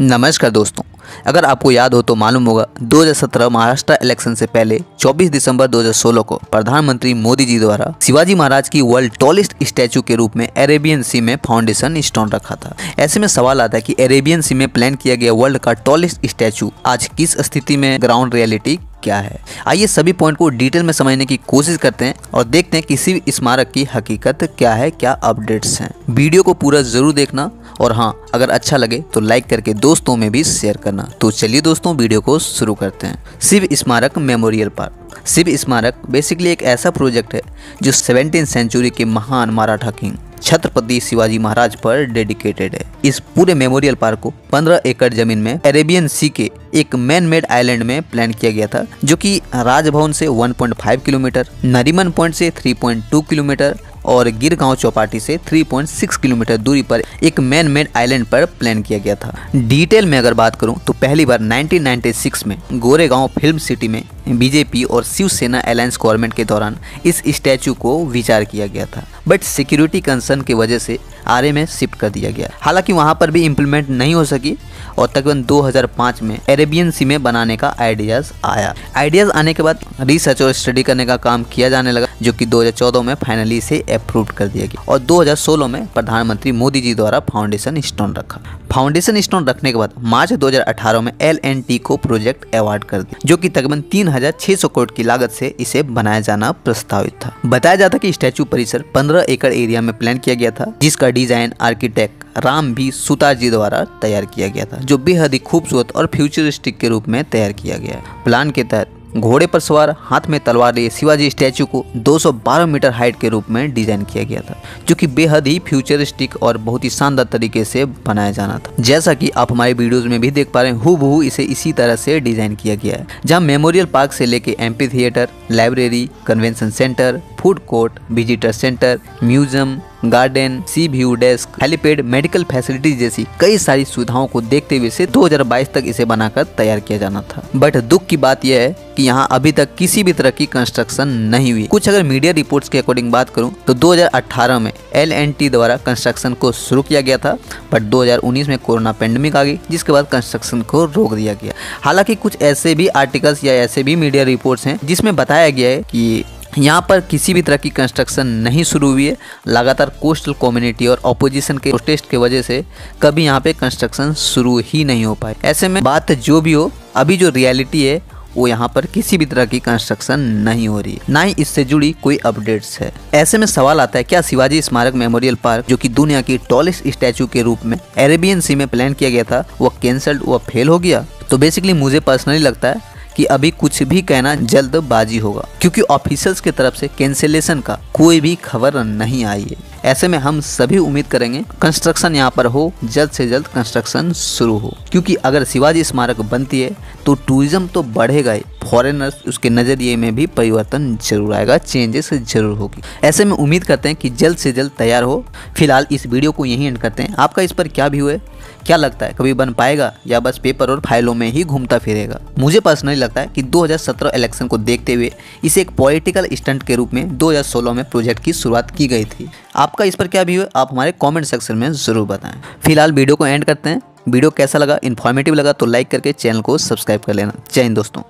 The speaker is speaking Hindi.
नमस्कार दोस्तों, अगर आपको याद हो तो मालूम होगा 2017 महाराष्ट्र इलेक्शन से पहले 24 दिसंबर 2016 को प्रधानमंत्री मोदी जी द्वारा शिवाजी महाराज की वर्ल्ड टॉलेस्ट स्टैचू के रूप में अरेबियन सी में फाउंडेशन स्टोन रखा था। ऐसे में सवाल आता है कि अरेबियन सी में प्लान किया गया वर्ल्ड का टॉलेस्ट स्टैचू आज किस स्थिति में ग्राउंड रियलिटी क्या है? आइए सभी पॉइंट को डिटेल में समझने की कोशिश करते हैं और देखते हैं किसी स्मारक की हकीकत क्या है, क्या अपडेट्स हैं। वीडियो को पूरा ज़रूर देखना और हाँ अगर अच्छा लगे तो लाइक करके दोस्तों में भी शेयर करना। तो चलिए दोस्तों वीडियो को शुरू करते हैं। शिव स्मारक मेमोरियल पार्क शिव स्मारक बेसिकली एक ऐसा प्रोजेक्ट है जो सेवनटीन सेंचुरी के महान मराठा किंग छत्रपति शिवाजी महाराज पर डेडिकेटेड है। इस पूरे मेमोरियल पार्क को 15 एकड़ ज़मीन में अरेबियन सी के एक मैन मेड आइलैंड में प्लान किया गया था, जो कि राजभवन से 1.5 किलोमीटर, नरीमन पॉइंट से 3.2 किलोमीटर और गिर गाँव चौपाटी से 3.6 किलोमीटर दूरी पर एक मैन मेड आइलैंड पर प्लान किया गया था। डिटेल में अगर बात करूँ तो पहली बार 1996 में गोरेगांव फ़िल्म सिटी में बीजेपी और शिवसेना अलायंस गवर्नमेंट के दौरान इस स्टैचू को विचार किया गया था। बट सिक्योरिटी कंसर्न की वजह से आर में शिफ्ट कर दिया गया। हालाँकि वहाँ पर भी इम्प्लीमेंट नहीं हो सकी और तकरीबन 2005 में अरेबियन सी में बनाने का आइडियाज़ आया। आइडियाज़ आने के बाद रिसर्च और स्टडी करने का काम किया जाने लगा, जो कि 2014 में फाइनली इसे अप्रूव कर दिया गया। और 2016 में प्रधानमंत्री मोदी जी द्वारा फाउंडेशन स्टोन रखा। फाउंडेशन स्टोन रखने के बाद मार्च 2018 में एलएनटी को प्रोजेक्ट अवार्ड कर दिया, जो कि तकरीबन तीन हज़ार करोड़ की लागत से इसे बनाया जाना प्रस्तावित था। बताया जाता कि स्टैचू परिसर 15 एकड़ एरिया में प्लान किया गया था, जिसका डिज़ाइन आर्किटेक्ट राम भी सुतार जी द्वारा तैयार किया गया था, जो बेहद ही खूबसूरत और फ्यूचरिस्टिक के रूप में तैयार किया गया। प्लान के तहत घोड़े पर सवार, हाथ में तलवार लिए शिवाजी स्टैचू को 212 मीटर हाइट के रूप में डिज़ाइन किया गया था, जो कि बेहद ही फ्यूचरिस्टिक और बहुत ही शानदार तरीके से बनाया जाना था। जैसा कि आप हमारे वीडियोस में भी देख पा रहे हैं हु इसे इसी तरह से डिज़ाइन किया गया है, जहाँ मेमोरियल पार्क से लेके MP theatre, library, convention centre, food court, visitor centre, museum, garden, sea view desk, helipad, medical facilities जैसी कई सारी सुविधाओं को देखते हुए से 2022 तक इसे बनाकर तैयार किया जाना था। बट दुख की बात यह है कि यहाँ अभी तक किसी भी तरह की कंस्ट्रक्शन नहीं हुई। कुछ अगर मीडिया रिपोर्ट्स के अकॉर्डिंग बात करूँ तो 2018 में एलएनटी द्वारा कंस्ट्रक्शन को शुरू किया गया था बट 2019 में कोरोना पेंडेमिक आ गई, जिसके बाद कंस्ट्रक्शन को रोक दिया गया। हालाँकि कुछ ऐसे भी आर्टिकल्स या ऐसे भी मीडिया रिपोर्ट्स हैं, जिसमें बताया गया है कि यहाँ पर किसी भी तरह की कंस्ट्रक्शन नहीं शुरू हुई है। लगातार कोस्टल कम्युनिटी और ऑपोजिशन के प्रोटेस्ट की वजह से कभी यहाँ पे कंस्ट्रक्शन शुरू ही नहीं हो पाए ऐसे में बात जो भी हो, अभी जो रियलिटी है वो यहाँ पर किसी भी तरह की कंस्ट्रक्शन नहीं हो रही है। ना ही इससे जुड़ी कोई अपडेट्स है। ऐसे में सवाल आता है, क्या शिवाजी स्मारक मेमोरियल पार्क, जो कि दुनिया की टॉलेस्ट स्टैचू के रूप में अरेबियन सी में प्लान किया गया था, वो कैंसल्ड वो फेल हो गया? तो बेसिकली मुझे पर्सनली लगता है कि अभी कुछ भी कहना जल्दबाजी होगा, क्योंकि ऑफिसर्स की तरफ़ से कैंसिलेशन का कोई भी खबर नहीं आई है। ऐसे में हम सभी उम्मीद करेंगे कंस्ट्रक्शन यहाँ पर हो, जल्द से जल्द कंस्ट्रक्शन शुरू हो। क्योंकि अगर शिवाजी स्मारक बनती है तो टूरिज़्म तो बढ़ेगा ही। फॉरेनर्स उसके नज़रिए में भी परिवर्तन ज़रूर आएगा चेंजेस ज़रूर होगी। ऐसे में उम्मीद करते हैं कि जल्द से जल्द तैयार हो। फ़िलहाल इस वीडियो को यहीं एंड करते हैं। आपका इस पर क्या व्यू है? क्या लगता है? कभी बन पाएगा या बस पेपर और फाइलों में ही घूमता फिरेगा? मुझे पर्सनली लगता है कि 2017 इलेक्शन को देखते हुए इसे एक पॉलिटिकल स्टंट के रूप में 2016 में प्रोजेक्ट की शुरुआत की गई थी। आपका इस पर क्या व्यू है? आप हमारे कमेंट सेक्शन में ज़रूर बताएँ। फ़िलहाल वीडियो को एंड करते हैं। वीडियो कैसा लगा? इन्फॉर्मेटिव लगा तो लाइक करके चैनल को सब्सक्राइब कर लेना। जय दोस्तों।